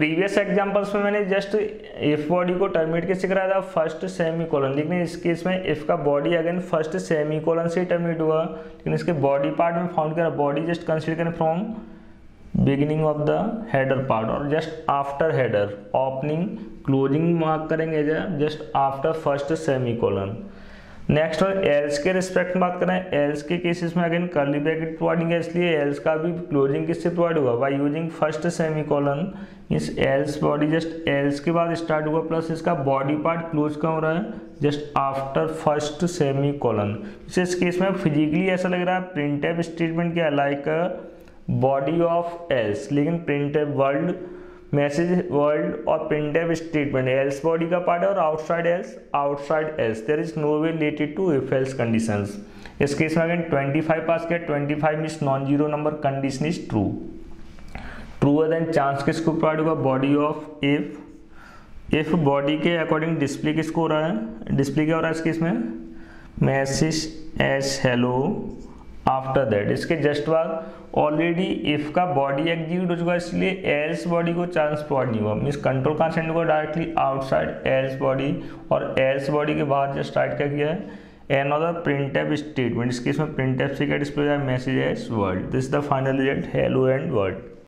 Previous examples में मैंने just if body को टर्मिनेट कैसे कराया था? फ़र्स्ट सेमी कॉलन लेकिन इस केस में इफ़ का body again first semicolon से टर्मिनेट हुआ। लेकिन इसके बॉडी पार्ट में फाउंड करा बॉडी जस्ट कंसिडर करें from beginning of the header part और just after header opening closing mark करेंगे just after first semicolon next और एल्स के रिस्पेक्ट में बात करें। एल्स के केसेस में अगेन कर्ली ब्रैकेट प्रोवाइडिंग है, इसलिए एल्स का भी क्लोजिंग किससे प्रोवाइड हुआ by using first semicolon इस एल्स बॉडी जस्ट एल्स के बाद स्टार्ट हुआ प्लस इसका बॉडी पार्ट क्लोज कहाँ हो रहा है? Just after first semicolon इस केस में फिजिकली ऐसा लग रहा है प्रिंटेब स्टेटमेंट क्या लाइक बॉडी ऑफ़ एल्स लेकिन प्रिंटेब वर्ल्ड मैसेज, वर्ल्ड और प्रिंटेब स्टेटमेंट, एल्स बॉडी का पार्ट है और outside else outside else. There is no way related to if else condition इस केस में अगेन 25 पास किया 25 means non zero number condition is true true then chance किसको provide होगा body of if if body के according display किसको हो रहा है? डिस्प्ले क्या हो रहा है इस केस में? Message as hello after that इसके जस्ट बाद ऑलरेडी इफ़ का बॉडी एग्जीक्यूट हो चुका है, इसलिए एल्स बॉडी को प्रोवाइड नहीं हुआ। मीन्स कंट्रोल कहाँ सेंड हुआ डायरेक्टली आउटसाइड एल्स बॉडी और एल्स बॉडी के बाहर जो स्टार्ट क्या किया है? End of the printf statement इसके इसमें प्रिंटेप से क्या डिस्प्ले मैसेज है? World this the final result hello and world